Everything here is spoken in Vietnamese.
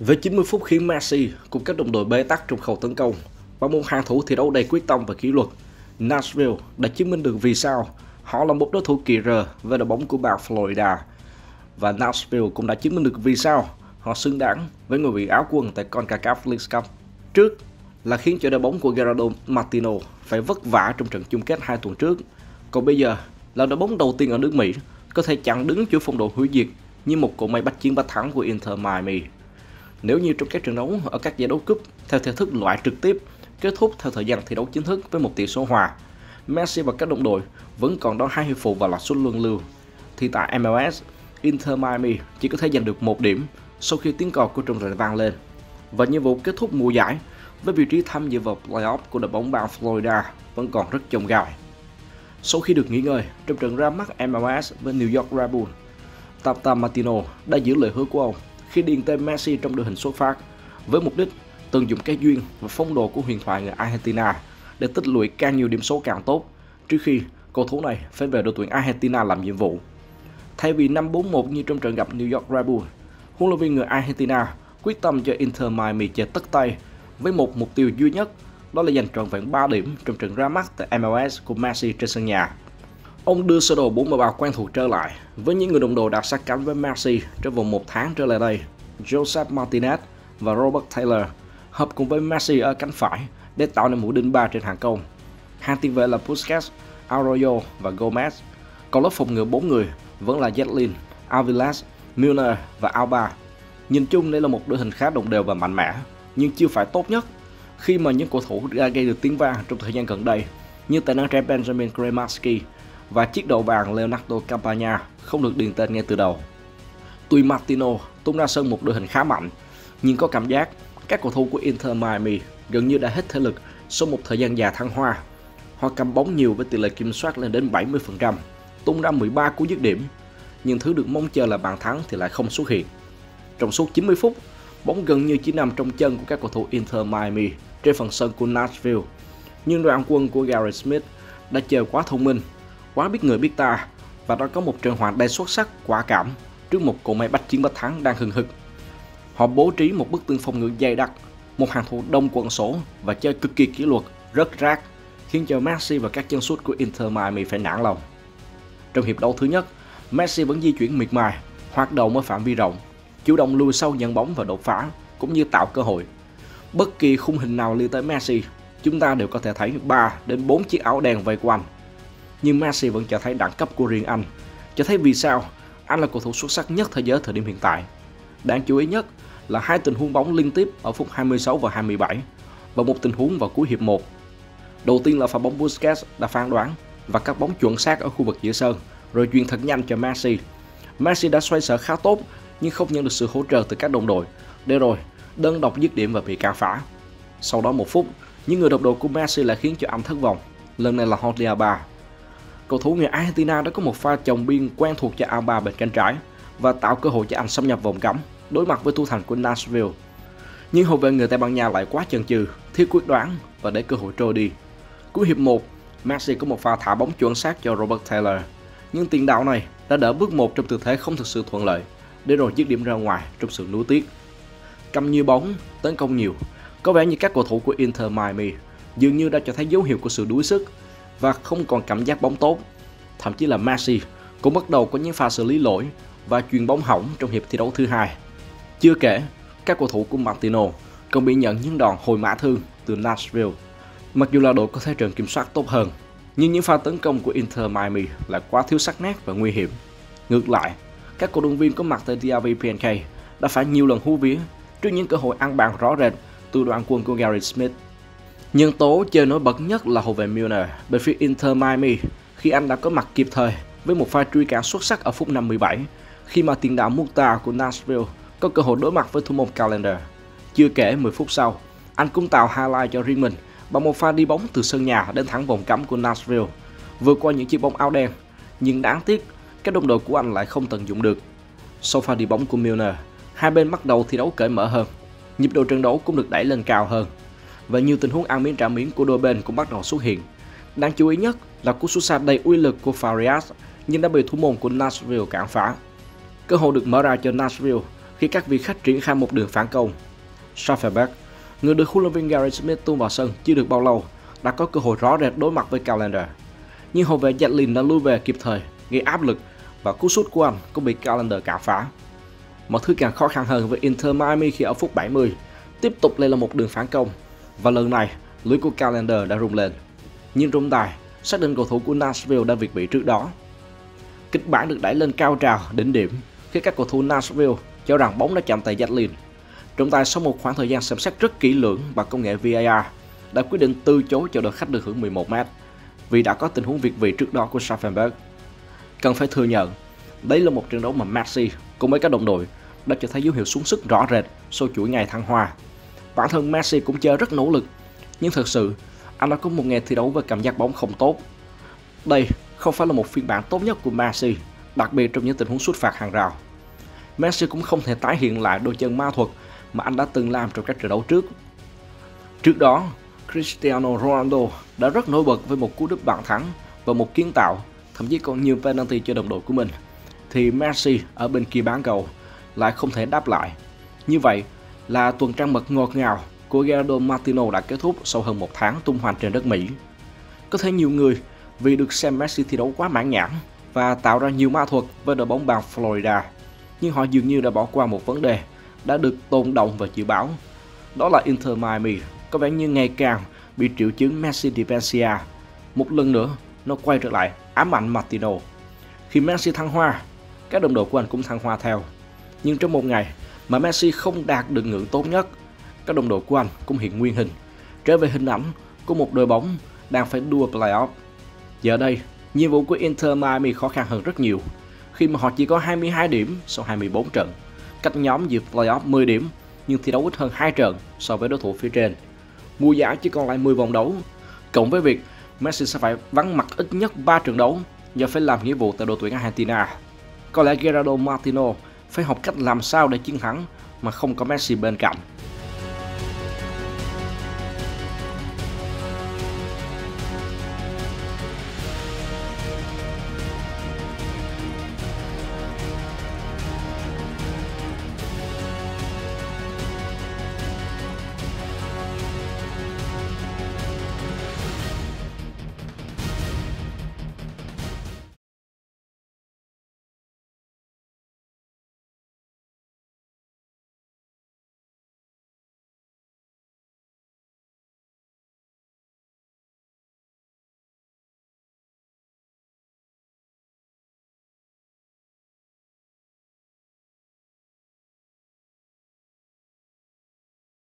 Với 90 phút khiến Messi cùng các đồng đội bế tắc trong khẩu tấn công và một hàng thủ thi đấu đầy quyết tâm và kỷ luật, Nashville đã chứng minh được vì sao họ là một đối thủ kỳ rờ với đội bóng của bang Florida. Và Nashville cũng đã chứng minh được vì sao họ xứng đáng với ngôi vị áo quân tại CONCACAF League Cup. Trước là khiến cho đội bóng của Gerardo Martino phải vất vả trong trận chung kết hai tuần trước. Còn bây giờ là đội bóng đầu tiên ở nước Mỹ có thể chặn đứng chuỗi phong độ hủy diệt như một cỗ máy bách chiến bách thắng của Inter Miami. Nếu như trong các trận đấu ở các giải đấu cúp theo thể thức loại trực tiếp kết thúc theo thời gian thi đấu chính thức với một tỷ số hòa, Messi và các đồng đội vẫn còn đó hai hiệp phụ và loạt sút luân lưu. Thì tại MLS, Inter Miami chỉ có thể giành được một điểm sau khi tiếng còi của trung rời vang lên. Và nhiệm vụ kết thúc mùa giải với vị trí tham dự vào playoff của đội bóng bang Florida vẫn còn rất chông gai. Sau khi được nghỉ ngơi trong trận ra mắt MLS với New York Red Bull, Tata Martino đã giữ lời hứa của ông khi điền tên Messi trong đội hình xuất phát với mục đích tận dụng cái duyên và phong độ của huyền thoại người Argentina để tích lũy càng nhiều điểm số càng tốt trước khi cầu thủ này phải về đội tuyển Argentina làm nhiệm vụ. Thay vì 5-4-1 như trong trận gặp New York Red Bull, huấn luyện viên người Argentina quyết tâm cho Inter Miami chơi tất tay với một mục tiêu duy nhất đó là giành trọn vẹn 3 điểm trong trận ra mắt tại MLS của Messi trên sân nhà. Ông đưa sơ đồ 43 quen thuộc trở lại với những người đồng đội đã sát cánh với Messi trong vòng một tháng trở lại đây. Joseph Martinez và Robert Taylor hợp cùng với Messi ở cánh phải để tạo nên mũi đinh ba trên hàng công. Hai tiền vệ là Busquets, Arroyo và Gomez. Còn lớp phòng ngự 4 người vẫn là Jetlin, Avilas, Milner và Alba. Nhìn chung đây là một đội hình khá đồng đều và mạnh mẽ, nhưng chưa phải tốt nhất khi mà những cầu thủ đã gây được tiếng vang trong thời gian gần đây như tài năng trẻ Benjamin Kremaski và chiếc đầu vàng Leonardo Campagna không được điền tên ngay từ đầu. Tuy Martino tung ra sân một đội hình khá mạnh, nhưng có cảm giác các cầu thủ của Inter Miami gần như đã hết thể lực sau một thời gian dài thăng hoa. Họ cầm bóng nhiều với tỷ lệ kiểm soát lên đến 70%, tung ra 13 cú dứt điểm, nhưng thứ được mong chờ là bàn thắng thì lại không xuất hiện. Trong suốt 90 phút, bóng gần như chỉ nằm trong chân của các cầu thủ Inter Miami trên phần sân của Nashville. Nhưng đoàn quân của Gary Smith đã chơi quá thông minh, quá biết người biết ta và đã có một trận hoàng đầy xuất sắc quả cảm trước một cỗ máy bách chiến bách thắng đang hừng hực. Họ bố trí một bức tường phòng ngự dày đặc, một hàng thủ đông quần số và chơi cực kỳ kỷ luật, rất rác, khiến cho Messi và các chân sút của Inter Miami phải nản lòng. Trong hiệp đấu thứ nhất, Messi vẫn di chuyển miệt mài, hoạt động ở phạm vi rộng, chủ động lùi sâu nhận bóng và đột phá, cũng như tạo cơ hội Bất kỳ khung hình nào liên tới Messi, chúng ta đều có thể thấy 3 đến 4 chiếc áo đen vây quanh. Nhưng Messi vẫn cho thấy đẳng cấp của riêng anh, cho thấy vì sao anh là cầu thủ xuất sắc nhất thế giới thời điểm hiện tại. Đáng chú ý nhất là hai tình huống bóng liên tiếp ở phút 26 và 27 và một tình huống vào cuối hiệp 1. Đầu tiên là pha bóng Busquets đã phán đoán và các bóng chuẩn xác ở khu vực giữa sân rồi truyền thật nhanh cho Messi. Messi đã xoay sở khá tốt nhưng không nhận được sự hỗ trợ từ các đồng đội. Để rồi, đơn độc dứt điểm và bị cản phá. Sau đó một phút, những người đồng đội của Messi lại khiến cho anh thất vọng. Lần này là Jordi Alba. Cầu thủ người Argentina đã có một pha chồng biên quen thuộc cho Alba bên cánh trái và tạo cơ hội cho anh xâm nhập vòng cấm đối mặt với thủ thành của Nashville. Nhưng hậu vệ người Tây Ban Nha lại quá chần chừ, thiếu quyết đoán và để cơ hội trôi đi. Cuối hiệp 1, Messi có một pha thả bóng chuẩn xác cho Robert Taylor. Nhưng tiền đạo này đã đỡ bước một trong tư thế không thực sự thuận lợi, để rồi dứt điểm ra ngoài trong sự nuối tiếc cầm nhiều bóng, tấn công nhiều. Có vẻ như các cầu thủ của Inter Miami dường như đã cho thấy dấu hiệu của sự đuối sức và không còn cảm giác bóng tốt. Thậm chí là Messi cũng bắt đầu có những pha xử lý lỗi và chuyền bóng hỏng trong hiệp thi đấu thứ hai. Chưa kể, các cầu thủ của Martino còn bị nhận những đòn hồi mã thương từ Nashville. Mặc dù là đội có thế trận kiểm soát tốt hơn, nhưng những pha tấn công của Inter Miami lại quá thiếu sắc nét và nguy hiểm. Ngược lại, các cổ động viên có mặt tại DRV PNK đã phải nhiều lần hú vía trước những cơ hội ăn bàn rõ rệt từ đoàn quân của Gary Smith. Nhân tố chơi nổi bật nhất là hậu vệ Milner bên phía Inter Miami khi anh đã có mặt kịp thời với một pha truy cản xuất sắc ở phút 57 khi mà tiền đạo Muta của Nashville có cơ hội đối mặt với thủ môn Calendar. Chưa kể 10 phút sau, anh cũng tạo highlight cho riêng mình bằng một pha đi bóng từ sân nhà đến thẳng vòng cấm của Nashville, vượt qua những chiếc bóng áo đen. Nhưng đáng tiếc, các đồng đội của anh lại không tận dụng được. Sau pha đi bóng của Milner, hai bên bắt đầu thi đấu cởi mở hơn. Nhịp độ trận đấu cũng được đẩy lên cao hơn. Và nhiều tình huống ăn miếng trả miếng của đôi bên cũng bắt đầu xuất hiện. Đáng chú ý nhất là cú sút xa đầy uy lực của Farias nhưng đã bị thủ môn của Nashville cản phá. Cơ hội được mở ra cho Nashville khi các vị khách triển khai một đường phản công. Schafferberg, người được huấn luyện viên Gary Smith tung vào sân chưa được bao lâu, đã có cơ hội rõ rệt đối mặt với Calendar. Nhưng hậu vệ Jacqueline đã lui về kịp thời, gây áp lực và cú sút của anh cũng bị Calendar cản phá. Mọi thứ càng khó khăn hơn với Inter Miami khi ở phút 70, tiếp tục lên là một đường phản công và lần này lưới của Calendar đã rung lên. Nhưng trọng tài xác định cầu thủ của Nashville đã việt bị trước đó. Kịch bản được đẩy lên cao trào đỉnh điểm khi các cầu thủ Nashville cho rằng bóng đã chạm tay Jacqueline. Trọng tài sau một khoảng thời gian xem xét rất kỹ lưỡng bằng công nghệ VAR đã quyết định từ chối cho đội khách được hưởng 11 mét vì đã có tình huống việt vị trước đó của Schaffenberg. Cần phải thừa nhận, đây là một trận đấu mà Messi cùng với các đồng đội đã cho thấy dấu hiệu xuống sức rõ rệt sau chuỗi ngày thăng hoa. Bản thân Messi cũng chơi rất nỗ lực, nhưng thật sự anh đã có một ngày thi đấu với cảm giác bóng không tốt. Đây không phải là một phiên bản tốt nhất của Messi, đặc biệt trong những tình huống xuất phạt hàng rào. Messi cũng không thể tái hiện lại đôi chân ma thuật mà anh đã từng làm trong các trận đấu trước. Trước đó, Cristiano Ronaldo đã rất nổi bật với một cú đúp bàn thắng và một kiến tạo, thậm chí còn nhiều penalty cho đồng đội của mình. Thì Messi ở bên kia bán cầu lại không thể đáp lại. Như vậy là tuần trăng mật ngọt ngào của Gerardo Martino đã kết thúc sau hơn một tháng tung hoành trên đất Mỹ. Có thể nhiều người vì được xem Messi thi đấu quá mãn nhãn và tạo ra nhiều ma thuật với đội bóng bàn Florida, nhưng họ dường như đã bỏ qua một vấn đề đã được tồn động và dự báo. Đó là Inter Miami có vẻ như ngày càng bị triệu chứng Messi dementia. Một lần nữa, nó quay trở lại ám ảnh Martino. Khi Messi thăng hoa, các đồng đội của anh cũng thăng hoa theo. Nhưng trong một ngày mà Messi không đạt được ngưỡng tốt nhất, các đồng đội của anh cũng hiện nguyên hình, trở về hình ảnh của một đội bóng đang phải đua playoff. Giờ đây, nhiệm vụ của Inter Miami khó khăn hơn rất nhiều, khi mà họ chỉ có 22 điểm sau 24 trận, cách nhóm dự playoff 10 điểm nhưng thi đấu ít hơn 2 trận so với đối thủ phía trên. Mùa giải chỉ còn lại 10 vòng đấu, cộng với việc Messi sẽ phải vắng mặt ít nhất 3 trận đấu do phải làm nghĩa vụ tại đội tuyển Argentina. Có lẽ Gerardo Martino phải học cách làm sao để chiến thắng mà không có Messi bên cạnh.